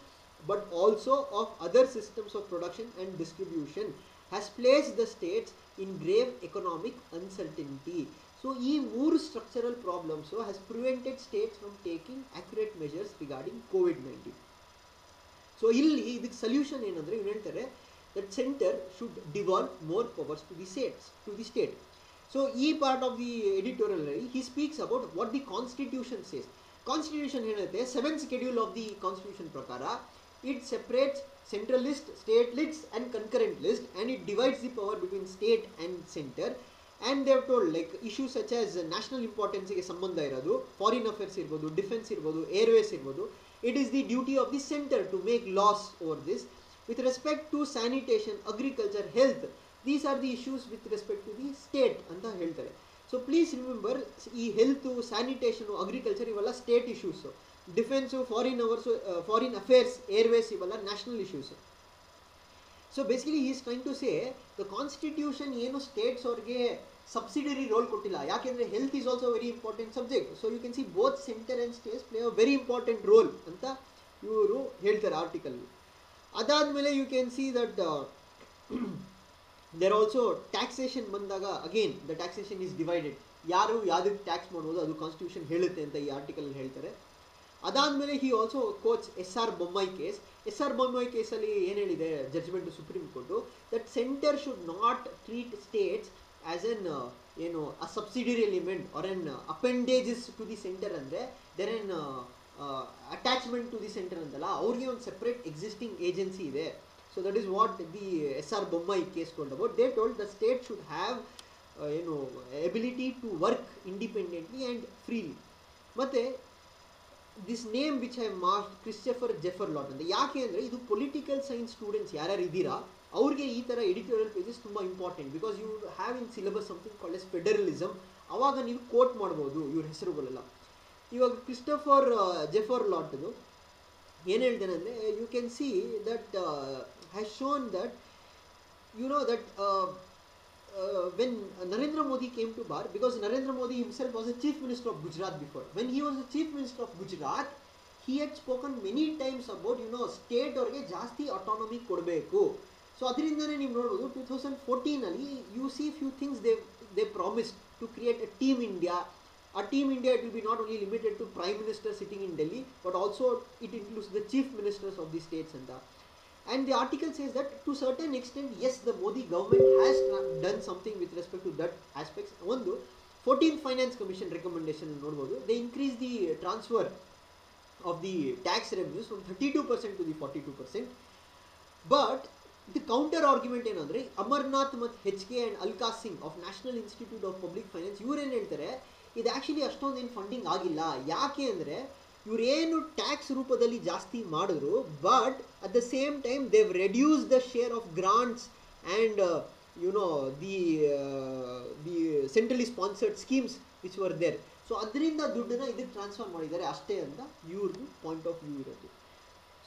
but also of other systems of production and distribution has place the states in grave economic uncertainty so ಈ ಮೂರು structural problems has prevented states from taking accurate measures regarding COVID nineteen so ಇಲ್ಲಿ ಇದಕ್ಕೆ solution ಏನಂದರೆ, ಇವ್ರು ಹೇಳ್ತಾರೆ that centre should devolve more powers to the states to the state so ಈ part of the editorial he speaks about what the constitution says constitution ಹೇಳುತ್ತೆ seven schedule of the constitution ಪ್ರಕಾರ it separates central list state list and concurrent list and it divides the power between state and centre and they've told like issues such as national ಇಂಪಾರ್ಟೆನ್ಸಿಗೆ ಸಂಬಂಧ ಇರೋದು foreign affairs ಇರ್ಬೋದು defence ಇರ್ಬೋದು airways ಇರ್ಬೋದು. It is the duty of the centre to make laws over this with respect to sanitation agriculture health these are the issues with respect to the state ಅಂತ ಹೇಳ್ತಾರೆ. So please remember ಈ health sanitation agriculture ಇವೆಲ್ಲ state issues defence foreign affairs foreign affairs airways ಇವೆಲ್ಲ national issues so basically is trying to say the constitution ಏನು states ಅವ್ರಿಗೆ subsidiary role ಕೊಟ್ಟಿಲ್ಲ. ಯಾಕೆಂದರೆ health is also very important subject so you can see both centre and states play a very important role ಅಂತ ಇವರು ಹೇಳ್ತಾರೆ article ಅದಾದಮೇಲೆ you can see that there also taxation ಬಂದಾಗ again the taxation is divided ಯಾರು ಯಾವುದಕ್ಕೆ tax ಮಾಡ್ಬೋದು, ಅದು constitution ಹೇಳುತ್ತೆ ಅಂತ ಈ ಆರ್ಟಿಕಲ್ ಹೇಳ್ತಾರೆ. ಅದಾದಮೇಲೆ he also quote S R Bommai case S R Bommai ಕೇಸಲ್ಲಿ ಏನು ಹೇಳಿದೆ judgement supreme court that centre should not treat states as an ಏನು a subsidiary element or an appendages to the centre ಅಂದರೆ there an attachment to the centre ಅಂತಲ್ಲ, ಅವ್ರಿಗೆ ಒಂದು separate existing agency ಇದೆ. So that is what the S R Bommai case told about they told the state should have ಏನು ability to work independently and freely ಮತ್ತು this name which I mark Christopher Jaffrelot ಅಂತ. ಯಾಕೆ ಅಂದರೆ ಇದು political science students ಯಾರ್ಯಾರು ಇದ್ದೀರಾ, ಅವ್ರಿಗೆ ಈ ಥರ ಎಡಿಟೋರಿಯಲ್ ಪೇಜಸ್ ತುಂಬ important because you have in syllabus something called as federalism ಅವಾಗ ನೀವು ಕೋಟ್ ಮಾಡ್ಬೋದು ಇವ್ರ ಹೆಸರುಗಳೆಲ್ಲ. ಇವಾಗ ಕ್ರಿಸ್ಟಫರ್ ಜೆಫರ್ ಲಾಟ್ದು ಏನು ಹೇಳ್ತೇನೆ ಅಂದರೆ you can see that Has shown that you know that when Narendra Modi came to bar, because Narendra Modi himself was a chief minister of Gujarat before. When he was the chief minister of Gujarat, he had spoken many times about you know state ಅವ್ರಿಗೆ ಜಾಸ್ತಿ autonomy ಕೊಡಬೇಕು so ಅದರಿಂದನೇ ನೀವು ನೋಡ್ಬೋದು two thousand ಫೋರ್ಟೀನಲ್ಲಿ you see few things they they promise to create a team India ಆ team India it will be not only limited to prime minister sitting in Delhi but also it includes the chief ministers of the states ಅಂತ and the article says that to certain extent yes the modi government has done something with respect to that aspects One, 14th finance commission recommendation they increase the transfer of the tax revenues from 32% to the 42% but the counter argument ಏನಂದ್ರೆ ಅಮರ್ನಾಥ್ ಮತ್ತು H K and National Singh of national institute of public finance it ಹೇಳ್ತಾರೆ ಇದು actually ಅಷ್ಟೊಂದೇನು funding ಆಗಿಲ್ಲ ಯಾಕೆ ಅಂದರೆ ಇವರೇನು tax ರೂಪದಲ್ಲಿ ಜಾಸ್ತಿ ಮಾಡಿದ್ರು but at the same time they've reduce the share of grants and you know the the centrally sponsored schemes which were there so ಅದರಿಂದ ದುಡ್ಡನ್ನ ಇದಕ್ಕೆ ಟ್ರಾನ್ಸ್ಫರ್ ಮಾಡಿದ್ದಾರೆ. ಅಷ್ಟೇ ಅಂತ ಇವ್ರದ್ದು ಪಾಯಿಂಟ್ ಆಫ್ ವ್ಯೂ ಇರೋದು.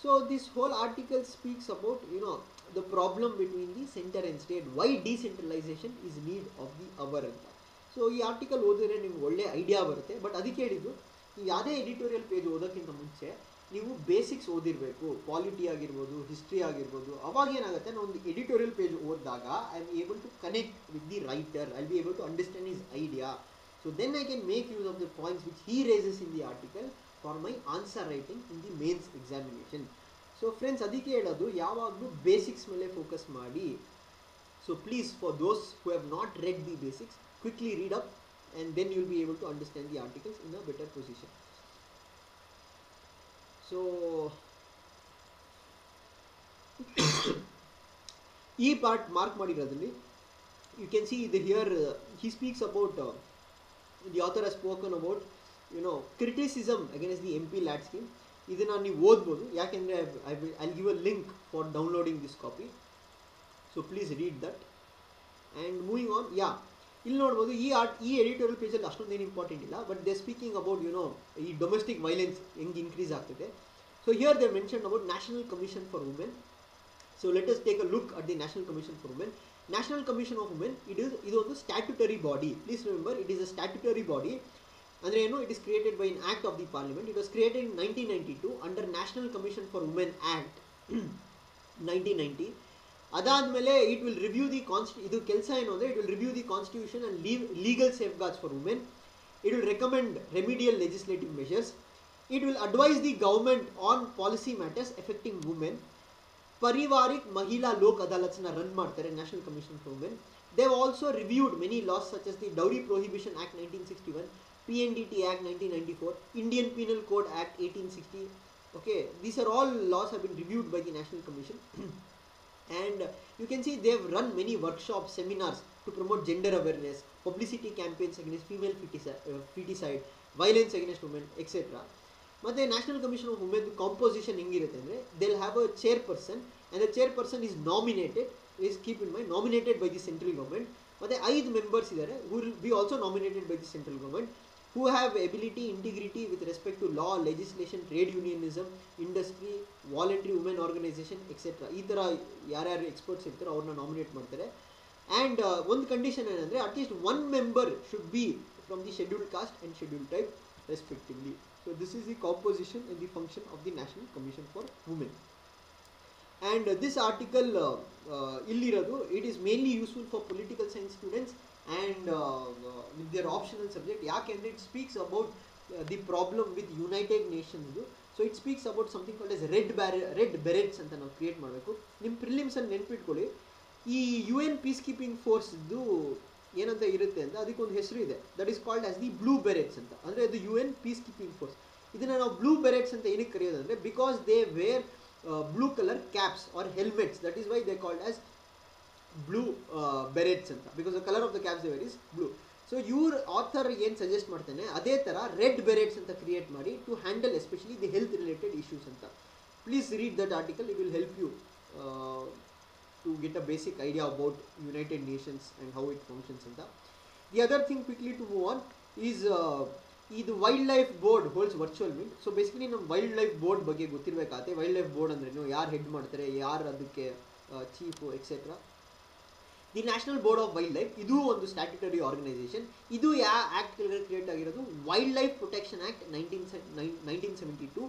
So this whole article speaks about you know the problem between the centre and state why decentralisation is need of the hour ಅಂತ. So ಈ ಆರ್ಟಿಕಲ್ ಓದಿದ್ರೆ ನಿಮ್ಗೆ ಒಳ್ಳೆ ಐಡಿಯಾ ಬರುತ್ತೆ ಬಟ್ ಅದಕ್ಕೆ ಹೇಳಿದ್ದು ಯಾವುದೇ ಎಡಿಟೋರಿಯಲ್ ಪೇಜ್ ಓದೋಕ್ಕಿಂತ ಮುಂಚೆ ನೀವು ಬೇಸಿಕ್ಸ್ ಓದಿರಬೇಕು ಪಾಲಿಟಿ ಆಗಿರ್ಬೋದು, ಹಿಸ್ಟ್ರಿ ಆಗಿರ್ಬೋದು, ಅವಾಗ ಏನಾಗುತ್ತೆ? ನಾನು ಒಂದು ಎಡಿಟೋರಿಯಲ್ ಪೇಜ್ ಓದಿದಾಗ I am able to connect with the writer, I be able to understand his idea. So then I can make use of the points which he raises in the article for my answer writing in the mains examination so friends ಅದಕ್ಕೆ ಹೇಳೋದು, ಯಾವಾಗಲೂ basics ಮೇಲೆ focus ಮಾಡಿ. So please for those who have not read the basics quickly read up and then you'll be able to understand the articles in a better position. So, ಈ part mark ಮಾಡಿರೋದ್ರಲ್ಲಿ you can see ಇದು here he speaks about the author has spoken about you know criticism against the M P lad scheme ಇದನ್ನು ನೀವು ಓದ್ಬೋದು. ಯಾಕೆಂದರೆ I I give a link for downloading this copy so please read that and moving on yeah ಇಲ್ಲಿ ನೋಡ್ಬೋದು, ಈ art, ಈ editorial ಪೇಜಲ್ಲಿ ಅಷ್ಟೊಂದೇನು ಇಂಪಾರ್ಟೆಂಟ್ ಇಲ್ಲ but they speaking about you know ಈ ಡೊಮೆಸ್ಟಿಕ್ ವೈಲೆನ್ಸ್ ಹೆಂಗೆ ಇನ್ಕ್ರೀಸ್ ಆಗ್ತಿದೆ. So here they mention about national commission for women so let us take a look at the national commission for women national commission of women it is ಇದು ಒಂದು statutory body please remember it is a statutory body ಅಂದರೆ ಏನು? It is created by in act of the parliament it was created in nineteen ninety two under national commission for women act nineteen ninety ಅದಾದಮೇಲೆ it will review the ಕಾನ್ಸ್ಟಿ ಇದು ಕೆಲಸ ಏನು ಅಂದರೆ it will review the constitution and leave legal safeguards for women it will recommend remedial legislative measures it will advise the government on policy matters affecting women Parivarik Mahila Lok ಅದಾಲತ್ಸ್ನ run ಮಾಡ್ತಾರೆ national commission for women they also reviewed many laws such as the dowry prohibition act nineteen sixty one P N D T act nineteen ninety four Indian penal code act eighteen sixty okay, these are all laws have been reviewed by the national commission. and uh, you can see they've run many workshops seminars to promote gender awareness publicity campaigns against female feticide, uh, feticide violence against women etc ಮತ್ತೆ national commission of women composition ಹೆಂಗಿರುತ್ತೆ ಅಂದರೆ they have a chairperson and the chairperson is nominated is keep in mind nominated by the central government ಮತ್ತು ಐದು members ಇದ್ದಾರೆ who will be also nominated by the central government who have ability, integrity with respect to law, legislation, trade unionism, industry, voluntary women organization, etc. ಈ ಥರ ಯಾರ್ಯಾರು experts ಇರ್ತಾರೋ ಅವ್ರನ್ನ nominate ಮಾಡ್ತಾರೆ. And ಒಂದು ಕಂಡೀಷನ್ ಏನಂದರೆ at least one member should be from the scheduled caste and scheduled type respectively so this is the composition and the function of the national commission for women and this article ಇಲ್ಲಿರೋದು it is mainly useful for political science students and with their optional subject ಯಾಕೆಂದರೆ it speaks about the problem with united ನೇಷನ್ಸ್ದು so it speaks about something called as red bare red berets ಅಂತ ನಾವು create ಮಾಡಬೇಕು ನಿಮ್ಮ ಪ್ರಿಲಿಮ್ಸಲ್ಲಿ ನೆನ್ಪಿಟ್ಕೊಳ್ಳಿ ಈ U N peacekeeping ಫೋರ್ಸ್ದು ಏನಂತ ಇರುತ್ತೆ ಅಂತ ಅದಕ್ಕೊಂದು ಹೆಸರು ಇದೆ that is called as the blue berets ಅಂತ ಅಂದರೆ ಅದು U N peacekeeping force ಇದನ್ನು ನಾವು ಬ್ಲೂ ಬೆರೆಟ್ಸ್ ಅಂತ ಏನಕ್ಕೆ ಕರೆಯೋದಂದರೆ because they wear blue colour caps or helmets that is why they called as blue berets ಅಂತ. Because the colour of the caps were is blue so ಇವ್ರ author ಏನು suggest ಮಾಡ್ತಾನೆ, ಅದೇ ಥರ ರೆಡ್ ಬೆರೆಟ್ಸ್ ಅಂತ create ಮಾಡಿ to handle especially the health related issues ಅಂತ. Please read that article it will help you to get a basic idea about united nations and how it functions ಅಂತ. The other thing quickly to move on is ಇದು wildlife board holds virtual meet so basically ನಮ್ಮ wildlife board ಬಗ್ಗೆ ಗೊತ್ತಿರಬೇಕಾಗುತ್ತೆ wildlife board ಅಂದ್ರೇನು ಯಾರು head ಮಾಡ್ತಾರೆ? ಯಾರು ಅದಕ್ಕೆ chief etcetera the national board of wildlife ಇದು ಒಂದು ಸ್ಟ್ಯಾಟ್ಯುಟರಿ ಆರ್ಗನೈಸೇಷನ್ ಇದು ಯಾವ ಆ್ಯಕ್ಟ್ ಕ್ರಿಯೇಟ್ ಆಗಿರೋದು? Wildlife protection act nineteen nineteen seventy two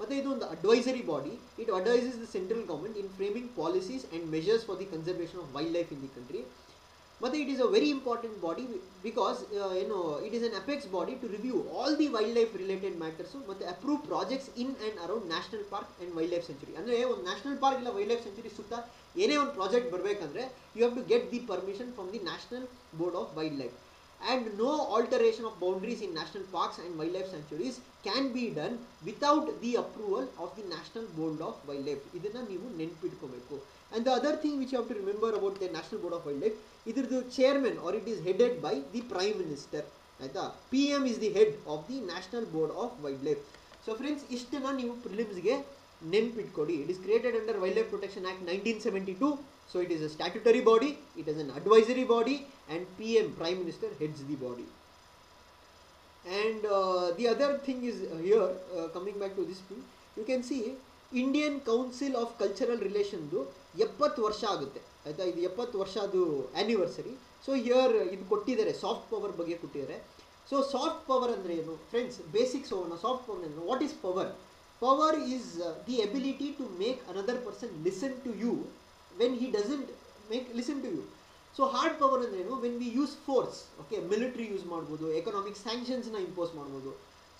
ಮತ್ತು ಇದು ಒಂದು advisory body it advises the central government in framing policies and measures for the conservation of wildlife in the country ಮತ್ತು it is a very important body because ಏನು it is an apex body to review all the wildlife related matters ಮತ್ತು approve projects in and around national park and wildlife sanctuary ಅಂದರೆ ಒಂದು national park ಇಲ್ಲ wildlife sanctuary ಸುತ್ತ ಏನೇ ಒಂದು project ಬರಬೇಕಂದ್ರೆ you have to get the permission from the national board of wildlife and no alteration of boundaries in national parks and wildlife sanctuaries can be done without the approval of the national board of wildlife ಇದನ್ನು ನೀವು ನೆನ್ಪಿಟ್ಕೋಬೇಕು and the other thing which have to remember about the national board of wildlife ಇದ್ರದ್ದು chairman or it is headed by the prime minister ಆಯಿತಾ? P M is the head of the national board of wildlife so friends ಇಷ್ಟನ್ನು ನೀವು ಪ್ರಿಲಿಮ್ಸ್ಗೆ ನೆನ್ಪಿಟ್ಕೊಡಿ. It is created under wildlife protection act nineteen seventy two so it is a statutory body it is an advisory body and P M prime minister heads the body and uh, the other thing is uh, here uh, coming back to this thing you can see Indian council of cultural ರಿಲೇಷನ್ದು ಎಪ್ಪತ್ತು ವರ್ಷ ಆಗುತ್ತೆ. ಆಯಿತಾ? ಇದು ಎಪ್ಪತ್ತು ಅದು anniversary so year ಇದು ಕೊಟ್ಟಿದ್ದಾರೆ. Soft power ಬಗ್ಗೆ ಕೊಟ್ಟಿದ್ದಾರೆ. ಸೊ ಸಾಫ್ಟ್ ಪವರ್ ಅಂದರೆ ಏನು? ಫ್ರೆಂಡ್ಸ್ ಬೇಸಿಕ್ಸ್ ಹೋಗೋಣ. ಸಾಫ್ಟ್ ಪವರ್ ಅಂದರೆ what is power power is the ability to make another person listen to you when he doesn't make listen to you so hard power ಅಂದ್ರೇನು when we use force okay military use ಮಾಡ್ಬೋದು. Economic ಸ್ಯಾಂಕ್ಷನ್ಸ್ನ impose ಮಾಡ್ಬೋದು.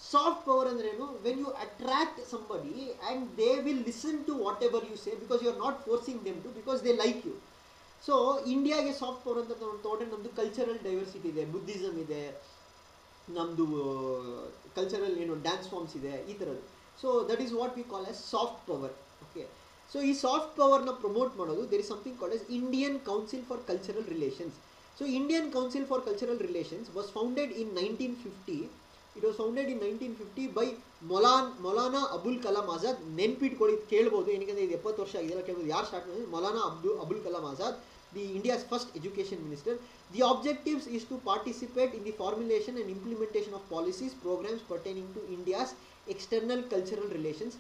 Soft power ಅಂದ್ರೇನು when you attract somebody and they will listen to whatever you say because you are not forcing them to because they like you so ಇಂಡಿಯಾಗೆ soft power ಅಂತ ತೊಗೊಂಡ್ರೆ ನಮ್ಮದು cultural diversity ಇದೆ Buddhism ಇದೆ ನಮ್ಮದು cultural ಏನು dance forms ಇದೆ, ಈ ಥರದ್ದು so that is what we call as soft power okay so ಈ ಸಾಫ್ಟ್ ಪವರ್ನ ಪ್ರಮೋಟ್ ಮಾಡೋದು there is something called as Indian council for cultural relations so Indian council for cultural relations was founded in nineteen fifty It was founded in nineteen fifty by ಮೊಲಾನ್ ಮೊಲಾನಾ Abul Kalam Azad ನೆನ್ಪಿಟ್ಕೊಳ್ಳಿ ಕೇಳ್ಬೋದು ಏನಕ್ಕೆ ಇದು ಎಪ್ಪತ್ತು ವರ್ಷ ಆಗಿದೆಲ್ಲ ಕೇಳ್ಬೋದು ಯಾರು ಸ್ಟಾರ್ಟ್ ಮಾಡಿದ್ರು ಮೊಲಾನಾ ಅಬ್ದು Abul Kalam Azad the India's first education minister. The objectives is to participate in the formulation and implementation of policies, programs pertaining to India's external cultural relations,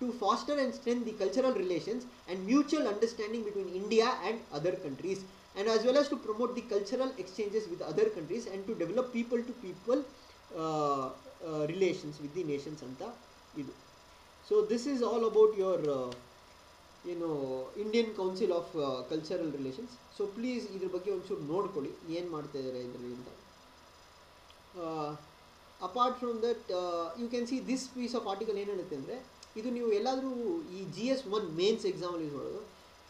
to foster and strengthen the cultural relations and mutual understanding between India and other countries, and as well as to promote the cultural exchanges with other countries and to develop people to people uh, with the nations ಅಂತ ಇದು. So this is all about your ಏನು Indian council of cultural relations so please ಇದ್ರ ಬಗ್ಗೆ ಒಂಚೂರು ನೋಡ್ಕೊಳ್ಳಿ ಏನು ಮಾಡ್ತಾ ಇದ್ದಾರೆ ಇದರಲ್ಲಿ ಅಂತ. Apart from that you can see this piece of article ಏನು ಅಂದರೆ ಇದು ನೀವು ಎಲ್ಲಾದರೂ ಈ ಜಿ ಎಸ್ ಒನ್ ಮೇನ್ಸ್ ಎಕ್ಸಾಮಲ್ಲಿ ಮಾಡೋದು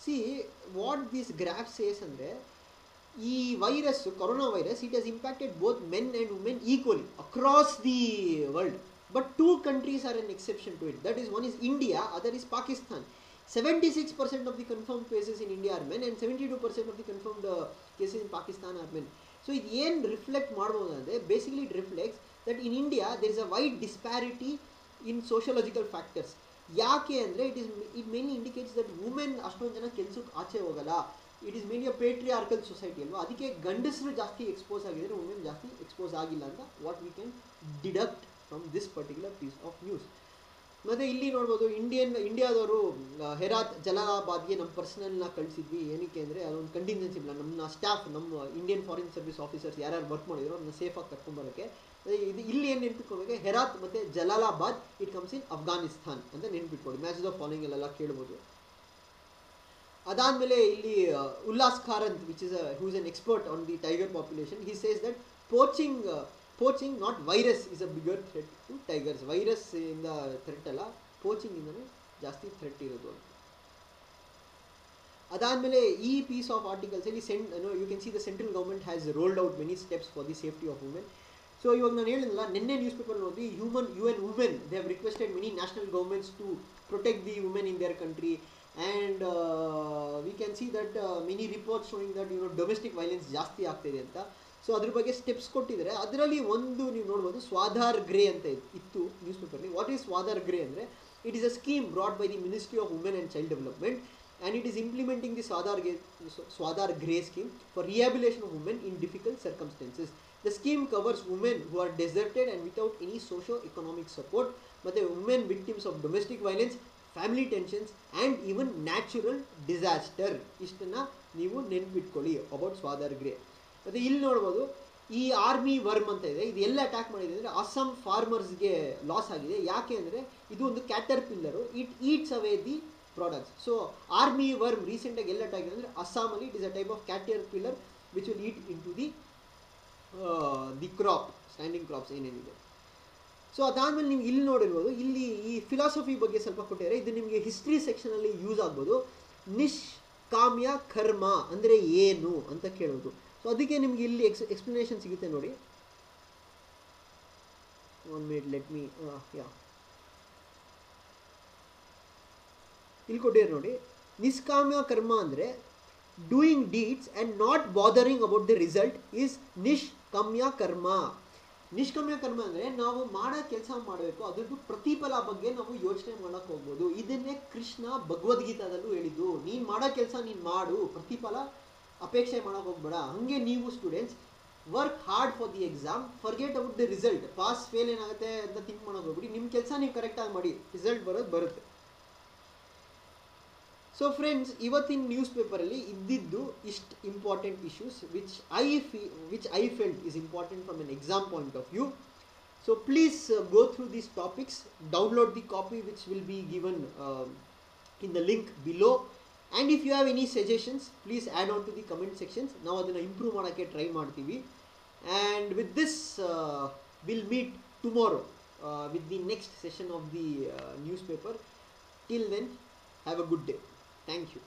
see what this graph says ಅಂದರೆ ಈ virus corona virus it has impacted both men and women equally across the world but two countries are an exception to it that is one is India other is Pakistan 76% of the confirmed cases in India are men and 72% of the confirmed uh, cases in Pakistan are men. So ಇದು ಏನು reflect ಮಾಡ್ಬೋದು ಅಂದರೆ basically it reflects that in India there is a wide disparity in sociological factors ಯಾಕೆ ಅಂದರೆ it is it mainly indicates that women ಅಷ್ಟೊಂದು ಜನ ಕೆಲಸಕ್ಕೆ ಆಚೆ ಹೋಗಲ್ಲ. It is mainly a patriarchal society ಅಲ್ವಾ? ಅದಕ್ಕೆ ಗಂಡಸರು ಜಾಸ್ತಿ ಎಕ್ಸ್ಪೋಸ್ ಆಗಿದ್ದಾರೆ ವುಮೆನ್ ಜಾಸ್ತಿ ಎಕ್ಸ್ಪೋಸ್ ಆಗಿಲ್ಲ ಅಂತ what we can deduct from this particular piece of news ಮತ್ತು ಇಲ್ಲಿ ನೋಡ್ಬೋದು ಇಂಡಿಯನ್ ಇಂಡಿಯಾದವರು ಹೆರಾತ್ ಜಲಾಲಾಬಾದ್ಗೆ ನಮ್ಮ ಪರ್ಸನಲ್ನ ಕಳಿಸಿದ್ವಿ. ಏನಕ್ಕೆ ಅಂದರೆ ಅದೊಂದು ಕಂಟಿನ್ಜೆನ್ಸಿ ಇಲ್ಲ ನಮ್ಮ ಸ್ಟಾಫ್ ನಮ್ಮ ಇಂಡಿಯನ್ ಫಾರಿನ್ ಸರ್ವಿಸ್ ಆಫೀಸರ್ಸ್ ಯಾರ್ಯಾರು ವರ್ಕ್ ಮಾಡಿದ್ರು ಅದನ್ನ ಸೇಫಾಗಿ ಕರ್ಕೊಂಬರೋಕ್ಕೆ ಇದು ಇಲ್ಲಿ ಏನು ನೆನ್ಪಿಟ್ಕೊಬೇಕು ಹೆರಾತ್ ಮತ್ತು Jalalabad, it comes in Afghanistan ಅಂತ ನೆನ್ಪಿಟ್ಕೊಳ್ಳಿ ಮ್ಯಾಚಸ್ ಆಫ್ ಫಾಲೋಯಿಂಗ್ ಅಲ್ಲೆಲ್ಲ ಕೇಳ್ಬೋದು. ಅದಾದಮೇಲೆ ಇಲ್ಲಿ Ullas Karanth which is whose an expert on the tiger population he says that poaching poaching not virus is a bigger threat to tigers virus ಇಂದ threat ಅಲ್ಲ poaching ಇಂದನೇ ಜಾಸ್ತಿ ಥ್ರೆಟ್ ಇರೋದು ಅಂತ. ಅದಾದಮೇಲೆ ಈ ಪೀಸ್ ಆಫ್ ಆರ್ಟಿಕಲ್ಸ್ ಅಲ್ಲಿ sent you can see the central government has rolled out many steps for the safety of women so ಇವಾಗ ನಾನು ಹೇಳಿದ್ನಲ್ಲ, ನಿನ್ನೆ ನ್ಯೂಸ್ ಪೇಪರ್ ಓದಿ human U N women they have requested many national governments to protect the women in their country and we can see that many reports showing that you know domestic violence ಜಾಸ್ತಿ ಆಗ್ತಿದೆ ಅಂತ. So ಅದ್ರ ಬಗ್ಗೆ steps ಕೊಟ್ಟಿದ್ದಾರೆ. ಅದರಲ್ಲಿ ಒಂದು ನೀವು ನೋಡ್ಬೋದು ಸ್ವಾಧಾರ್ ಗ್ರೇ ಅಂತ ಇತ್ತು ನ್ಯೂಸ್ ಪೇಪರ್ಲಿ ವಾಟ್ ಈಸ್ ಸ್ವಾಧಾರ್ ಗ್ರೇ ಅಂದರೆ it is a scheme brought by the ministry of women and child development and it is implementing the Swadhar Greh Swadhar Greh scheme for rehabilitation of women in difficult circumstances. The scheme covers women who are deserted and without any socio-economic support, but the women victims of domestic violence, family tensions and even natural disaster ಇಷ್ಟನ್ನು ನೀವು ನೆನ್ಪಿಟ್ಕೊಳ್ಳಿ about Swadhar Greh. ಮತ್ತು ಇಲ್ಲಿ ನೋಡ್ಬೋದು ಈ armyworm ಅಂತ ಇದೆ. ಇದು ಎಲ್ಲ ಅಟ್ಯಾಕ್ ಮಾಡಿದೆ ಅಂದರೆ ಅಸ್ಸಾಂ ಫಾರ್ಮರ್ಸ್ಗೆ ಲಾಸ್ ಆಗಿದೆ. ಯಾಕೆ ಅಂದರೆ ಇದು ಒಂದು caterpillar it eats away the products so army worm ರೀಸೆಂಟಾಗಿ ಎಲ್ಲ ಅಟ್ಯಾಕ್ ಅಂದರೆ ಅಸ್ಸಾಮಲ್ಲಿ it is a type of caterpillar which will eat into the the crop standing crops ಏನೇನಿದೆ. ಸೊ ಅದಾದಮೇಲೆ ನೀವು ಇಲ್ಲಿ ನೋಡಿರ್ಬೋದು, ಇಲ್ಲಿ ಈ ಫಿಲಾಸಫಿ ಬಗ್ಗೆ ಸ್ವಲ್ಪ ಕೊಟ್ಟಿದ್ದಾರೆ ಇದು ನಿಮಗೆ ಹಿಸ್ಟ್ರಿ ಸೆಕ್ಷನಲ್ಲಿ ಯೂಸ್ ಆಗ್ಬೋದು. ನಿಷ್ಕಾಮ್ಯ ಕರ್ಮ ಅಂದರೆ ಏನು ಅಂತ ಕೇಳೋದು. ಸೊ ಅದಕ್ಕೆ ನಿಮಗೆ ಇಲ್ಲಿ ಎಕ್ಸ್ ಎಕ್ಸ್ಪ್ಲನೇಷನ್ ಸಿಗುತ್ತೆ ನೋಡಿ. One minute let me yeah ಇಲ್ಲಿ ಕೊಟ್ಟಿದ್ದಾರೆ ನೋಡಿ. ನಿಷ್ಕಾಮ್ಯ ಕರ್ಮ ಅಂದರೆ doing deeds and not bothering about the result is ನಿಷ್ಕಾಮ್ಯ ಕರ್ಮ ನಿಷ್ಕಮ್ಯ ಕರ್ಮ ಅಂದರೆ ನಾವು ಮಾಡೋ ಕೆಲಸ ಮಾಡಬೇಕು, ಅದರದ್ದು ಪ್ರತಿಫಲ ಬಗ್ಗೆ ನಾವು ಯೋಚನೆ ಮಾಡೋಕೆ ಹೋಗ್ಬೋದು. ಇದನ್ನೇ ಕೃಷ್ಣ ಭಗವದ್ಗೀತಾದಲ್ಲೂ ಹೇಳಿದ್ದು. ನೀನು ಮಾಡೋ ಕೆಲಸ ನೀನು ಮಾಡು, ಪ್ರತಿಫಲ ಅಪೇಕ್ಷೆ ಮಾಡೋಕೆ ಹೋಗ್ಬೇಡ. ಹಾಗೆ ನೀವು students work hard for the exam forget out the result pass fail ಏನಾಗುತ್ತೆ ಅಂತ ಥಿಂಕ್ ಮಾಡೋಕೆ ಹೋಗ್ಬಿಡಿ. ನಿಮ್ಮ ಕೆಲಸ ನೀವು ಕರೆಕ್ಟಾಗಿ ಮಾಡಿ ರಿಸಲ್ಟ್ ಬರೋದು ಬರುತ್ತೆ. ಸೊ ಫ್ರೆಂಡ್ಸ್ ಇವತ್ತಿನ ನ್ಯೂಸ್ ಪೇಪರಲ್ಲಿ ಇದ್ದಿದ್ದು ಇಷ್ಟು important issues which I phi which I felt is important from an exam point of view so please go through these topics download the copy which will be given in the link below and if you have any suggestions please add on to the comment sections ನಾವು ಅದನ್ನು improve ಮಾಡೋಕ್ಕೆ try ಮಾಡ್ತೀವಿ. And with this will meet tomorrow with the next session of the news paper till then have a good day Thank you.